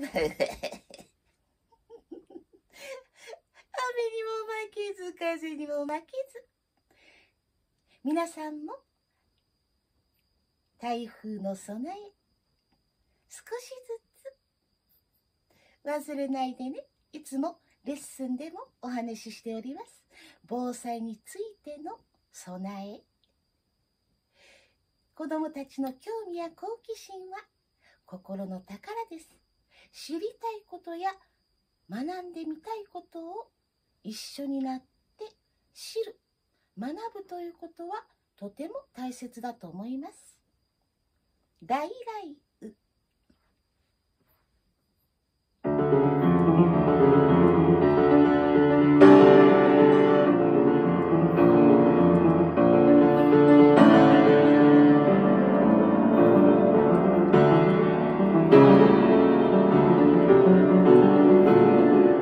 雨にも負けず、風にも負けず。皆さんも、台風の備え、少しずつ、忘れないでね。いつもレッスンでもお話ししております。防災についての備え。子供たちの興味や好奇心は心の宝です。知りたいことや学んでみたいことを一緒になって知る、学ぶということはとても大切だと思います。大来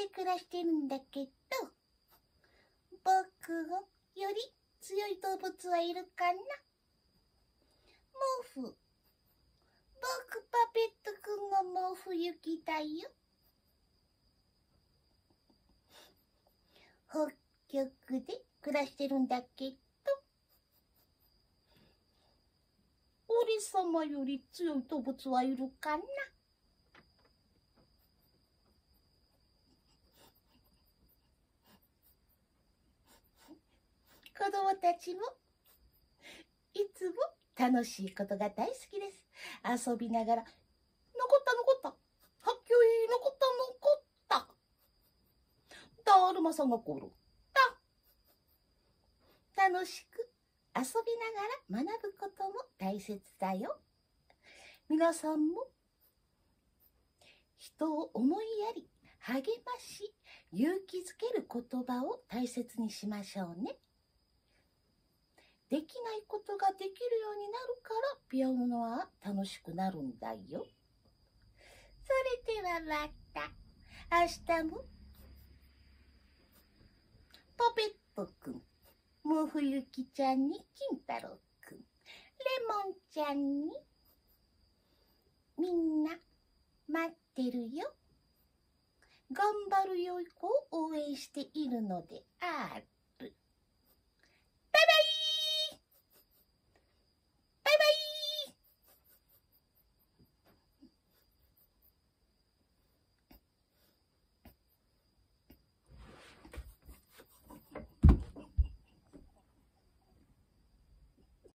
で暮らしてるんだけど、僕より強い動物はいるかな？毛布。僕パペットくんの毛布行きだよ。北極で暮らしてるんだけど、俺様より強い動物はいるかな？子供たちもいつも楽しいことが大好きです。遊びながら、残った残った、はっきり残った残った。だるまさんが来る。だ。楽しく遊びながら学ぶことも大切だよ。皆さんも人を思いやり、励まし、勇気づける言葉を大切にしましょうね。できないことができるようになるからピアノは楽しくなるんだよ。それではまた明日もポペットくん、もふゆきちゃんに金太郎くん、レモンちゃんにみんな待ってるよ。頑張るよい子を応援しているのである。